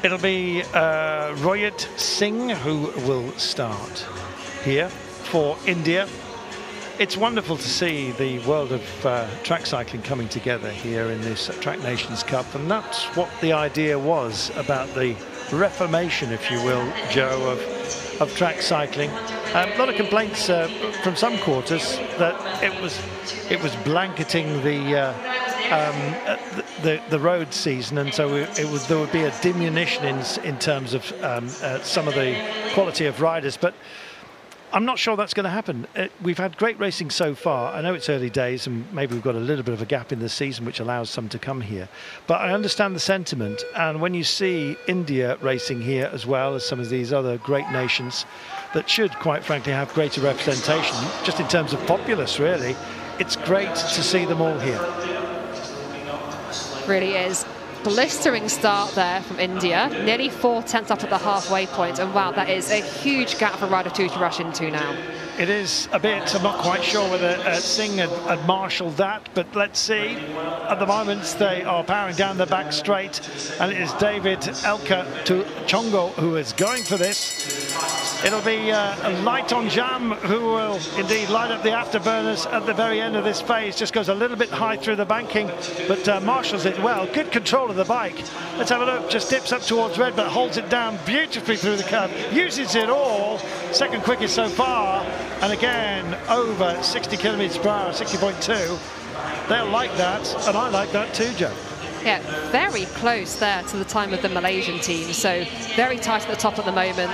It'll be uh, Rojit Singh who will start here for India. It's wonderful to see the world of uh, track cycling coming together here in this Track Nations Cup, and that's what the idea was about the reformation, if you will, Joe, of, of track cycling. Um, a lot of complaints uh, from some quarters that it was it was blanketing the uh, um, uh, the, the road season, and so it, it there would be a diminution in in terms of um, uh, some of the quality of riders, but. I'm not sure that's going to happen. It, uh, we've had great racing so far. I know it's early days and maybe we've got a little bit of a gap in the season which allows some to come here. But I understand the sentiment. And when you see India racing here as well as some of these other great nations that should, quite frankly, have greater representation, just in terms of populace, really, it's great to see them all here. Really is blistering start there from India. Nearly four tenths up at the halfway point, and wow, that is a huge gap for Rider 2 to rush into now. It is a bit. I'm not quite sure whether uh, Singh had, had marshalled that, but let's see. At the moment, they are powering down the back straight, and it is David Elka to Chongo who is going for this. It'll be uh, Laitonjam who will indeed light up the afterburners at the very end of this phase. Just goes a little bit high through the banking, but uh, marshals it well. Good control of the bike. Let's have a look. Just dips up towards red, but holds it down beautifully through the curve. Uses it all. Second quickest so far. And again, over 60 kilometers per hour, 60.2. They'll like that, and I like that too, Joe. Yeah, very close there to the time of the Malaysian team. So very tight at the top at the moment.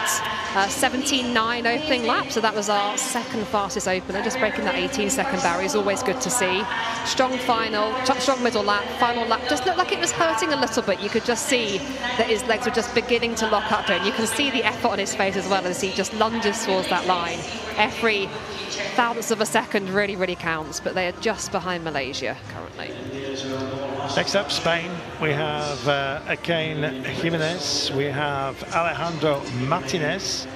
17.9 uh, opening lap, so that was our second fastest opener. Just breaking that 18 second barrier is always good to see. Strong final, strong middle lap, final lap. Just looked like it was hurting a little bit. You could just see that his legs were just beginning to lock up and you can see the effort on his face as well as he just lunges towards that line. Every thousandth of a second really, really counts, but they are just behind Malaysia currently. Next up, Spain. We have uh, Jimenez. We have Alejandro Martinez.